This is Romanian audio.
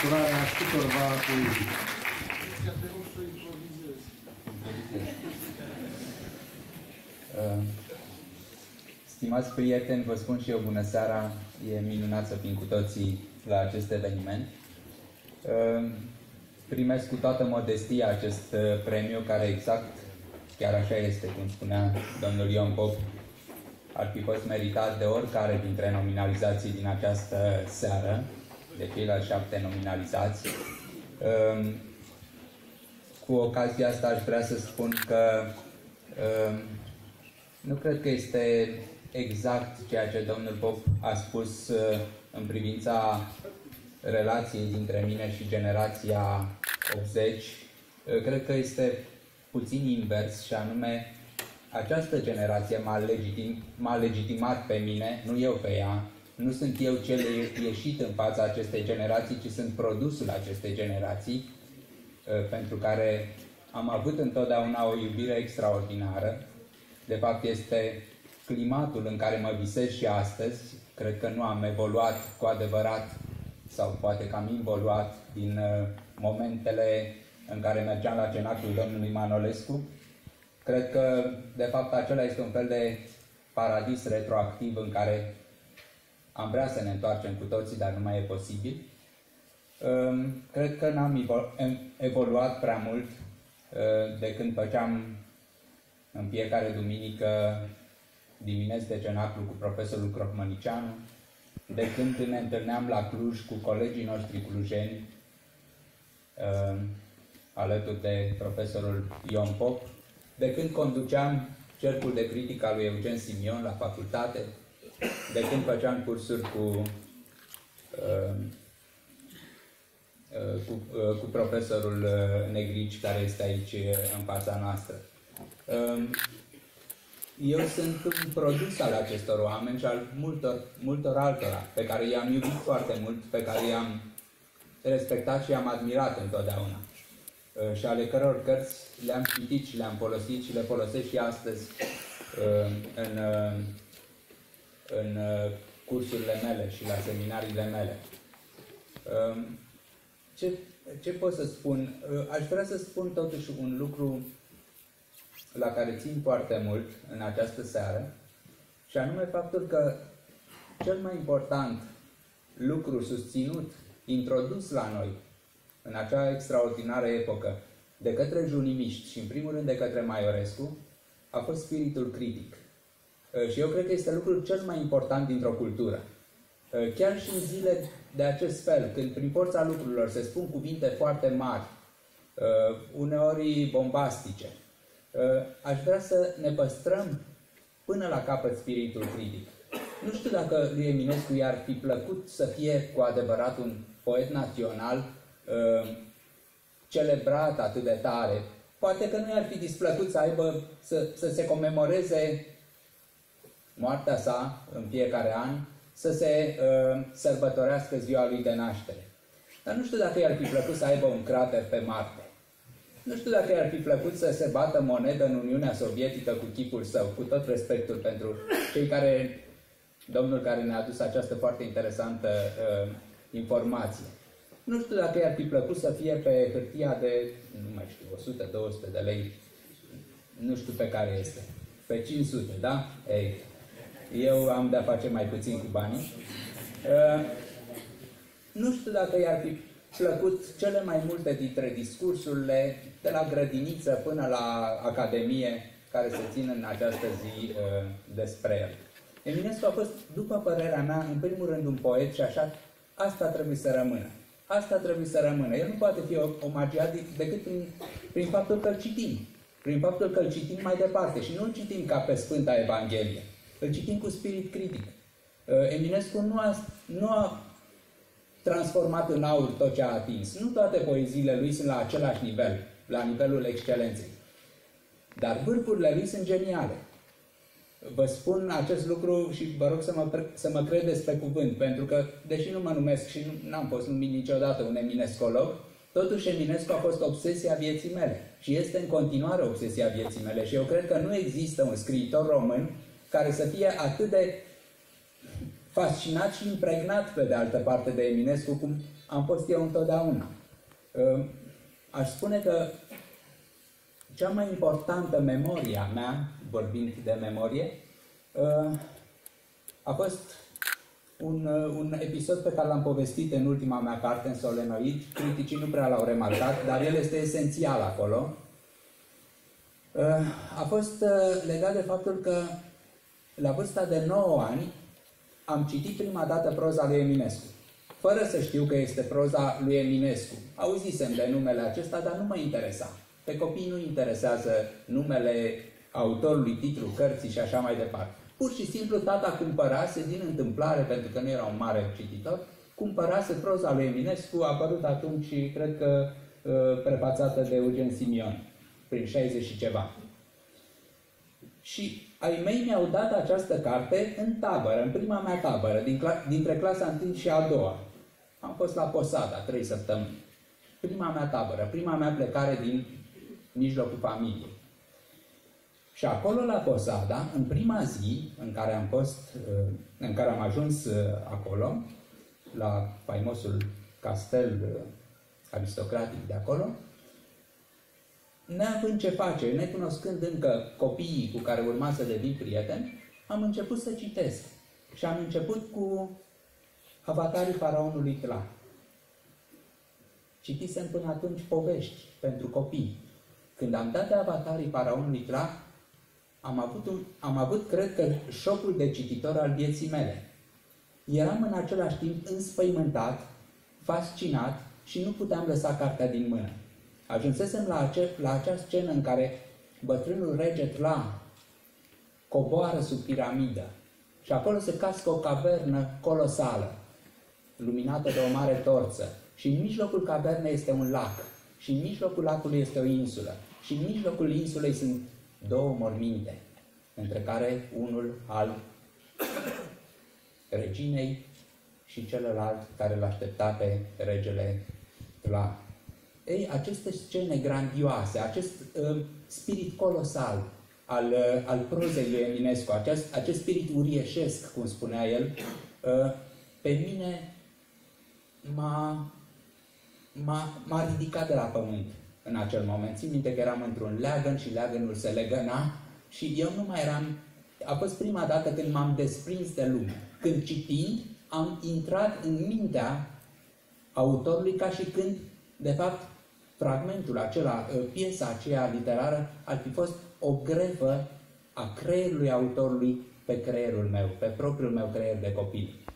desfășurarea câtorva poezii. Uh, Stimați prieteni, vă spun și eu bună seara, e minunat să fim cu toții la acest eveniment. Uh, primesc cu toată modestia acest uh, premiu care exact, chiar așa este, cum spunea domnul Ion Pop, ar fi fost meritat de oricare dintre nominalizații din această seară, de ceilalți șapte nominalizați. Um, cu ocazia asta aș vrea să spun că um, nu cred că este exact ceea ce domnul Pop a spus uh, în privința relației dintre mine și generația 80. Uh, cred că este puțin invers și anume această generație m-a, legitim, m-a legitimat pe mine, nu eu pe ea. Nu sunt eu cel ieșit în fața acestei generații, ci sunt produsul acestei generații, uh, pentru care am avut întotdeauna o iubire extraordinară. De fapt, este climatul în care mă visez și astăzi. Cred că nu am evoluat cu adevărat, sau poate că am involuat din uh, momentele în care mergeam la cenacul domnului Manolescu, Cred că, de fapt, acela este un fel de paradis retroactiv în care am vrea să ne întoarcem cu toții, dar nu mai e posibil. Cred că n-am evoluat prea mult uh, de când făceam în fiecare duminică dimineți de cenaclu cu profesorul Crocmănicianu, de când ne întâlneam la Cluj cu colegii noștri clujeni, uh, alături de profesorul Ion Pop, de când conduceam cercul de critică al lui Eugen Simion la facultate, de când făceam cursuri cu, uh, uh, cu, uh, cu profesorul uh, Negrici, care este aici uh, în fața noastră. Uh, eu sunt un produs al acestor oameni și al multor, multor altora, pe care i-am iubit foarte mult, pe care i-am respectat și i-am admirat întotdeauna. Uh, și ale căror cărți le-am citit și le-am folosit și le folosesc și astăzi uh, în, uh, în cursurile mele și la seminariile mele. Ce, ce pot să spun? Aș vrea să spun totuși un lucru la care țin foarte mult în această seară, și anume faptul că cel mai important lucru susținut, introdus la noi în acea extraordinară epocă de către junimiști și în primul rând de către Maiorescu a fost spiritul critic. Uh, și eu cred că este lucrul cel mai important dintr-o cultură. Uh, chiar și în zile de acest fel, când prin forța lucrurilor se spun cuvinte foarte mari, uh, uneori bombastice, aș vrea să ne păstrăm până la capăt spiritul critic. Nu știu dacă lui Eminescu i-ar fi plăcut să fie cu adevărat un poet național uh, celebrat atât de tare, poate că nu i-ar fi displăcut să aibă, să, să se comemoreze moartea sa în fiecare an, să se uh, sărbătorească ziua lui de naștere. Dar nu știu dacă i-ar fi plăcut să aibă un crater pe Marte. Nu știu dacă i-ar fi plăcut să se bată monedă în Uniunea Sovietică cu chipul său, cu tot respectul pentru cei care, domnul care ne-a adus această foarte interesantă uh, informație. Nu știu dacă i-ar fi plăcut să fie pe hârtia de, nu mai știu, 100-200 de lei, nu știu pe care este, pe 500, da? Ei, eu am de-a face mai puțin cu banii. Uh, nu știu dacă i-ar fi plăcut cele mai multe dintre discursurile de la grădiniță până la academie care se țin în această zi uh, despre el. Eminescu a fost, după părerea mea, în primul rând un poet și așa, asta trebuie să rămână. Asta trebuie să rămână. El nu poate fi omagiat decât prin, prin faptul că îl citim. Prin faptul că îl citim mai departe. Și nu îl citim ca pe Sfânta Evanghelie. Îl citim cu spirit critic. Uh, Eminescu nu a, nu a transformat în aur tot ce a atins. Nu toate poeziile lui sunt la același nivel, la nivelul excelenței. Dar vârfurile lui sunt geniale. Vă spun acest lucru și vă rog să mă, să mă credeți pe cuvânt, pentru că, deși nu mă numesc și nu am fost numit niciodată un eminescolog, totuși Eminescu a fost obsesia vieții mele și este în continuare obsesia vieții mele și eu cred că nu există un scriitor român care să fie atât de fascinat și impregnat pe de altă parte de Eminescu cum am fost eu întotdeauna. Uh, aș spune că cea mai importantă memoria mea, vorbind de memorie, uh, a fost un, uh, un episod pe care l-am povestit în ultima mea carte, în Solenoid. Criticii nu prea l-au remarcat, dar el este esențial acolo. Uh, a fost legat de faptul că la vârsta de 9 ani am citit prima dată proza lui Eminescu. Fără să știu că este proza lui Eminescu. Auzisem de numele acesta, dar nu mă interesa. Pe copii nu interesează numele autorului, titlul cărții și așa mai departe. Pur și simplu tata cumpărase din întâmplare, pentru că nu era un mare cititor, cumpărase proza lui Eminescu, a apărut atunci și cred că uh, prefațată de Eugen Simion, prin 60 și ceva. Și ai mei mi-au dat această carte în tabără, în prima mea tabără, din cla- dintre clasa 1 și a doua. Am fost la Posada trei săptămâni. Prima mea tabără, prima mea plecare din mijlocul familiei. Și acolo la Posada, în prima zi în care am fost, uh, în care am ajuns uh, acolo, la faimosul castel uh, aristocratic de acolo, neavând ce face, necunoscând încă copiii cu care urma să devin prieten, am început să citesc. Și am început cu Avatarii Faraonului Tla. Citisem până atunci povești pentru copii. Când am dat de Avatarii Faraonului Tla, am avut, un, am avut, cred că, șocul de cititor al vieții mele. Eram în același timp înspăimântat, fascinat și nu puteam lăsa cartea din mână. Ajunsesem la, ace, la acea scenă în care bătrânul rege Tla coboară sub piramidă și acolo se cască o cavernă colosală, luminată de o mare torță. Și în mijlocul cavernei este un lac. Și în mijlocul lacului este o insulă. Și în mijlocul insulei sunt două morminte, între care unul al reginei și celălalt care l aștepta pe regele Tla. Ei, aceste scene grandioase, acest uh, spirit colosal al, uh, al prozei lui Eminescu, acest, acest spirit urieșesc, cum spunea el, uh, pe mine m-a, m-a, m-a ridicat de la pământ în acel moment. Țin minte că eram într-un leagăn și leagănul se legăna și eu nu mai eram... A fost prima dată când m-am desprins de lume. Când citind, am intrat în mintea autorului ca și când, de fapt, fragmentul acela, ă, piesa aceea literară ar fi fost o grefă a creierului autorului pe creierul meu, pe propriul meu creier de copil.